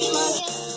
Monkey.